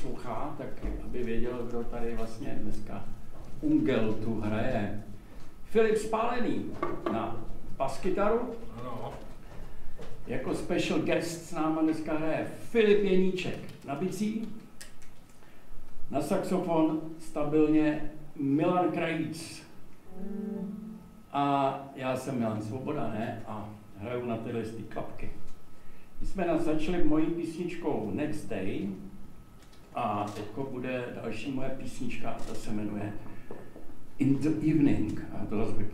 poslouchá, tak aby věděl, kdo tady vlastně dneska Ungel tu hraje. Filip Spálený na baskytaru. Ano. Jako special guest s náma dneska hraje Filip Jeníček na bicí. Na saxofon stabilně Milan Krajíc. A já jsem Milan Svoboda, ne? A hraju na tyhle ty klapky. My jsme nás začali mojí písničkou Next Day a teď bude další moje písnička a ta se jmenuje In the Evening. A to zase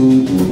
Teď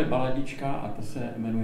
bude baladička a to se jmenuje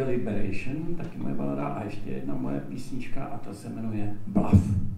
Deliberation, taky moje balada a ještě jedna moje písnička a ta se jmenuje Bluff.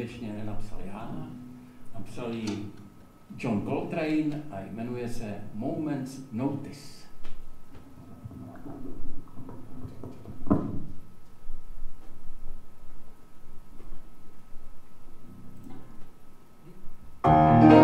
Výjimečně nenapsal já. Napsal ji John Coltrane a jmenuje se Moments Notice. Ne.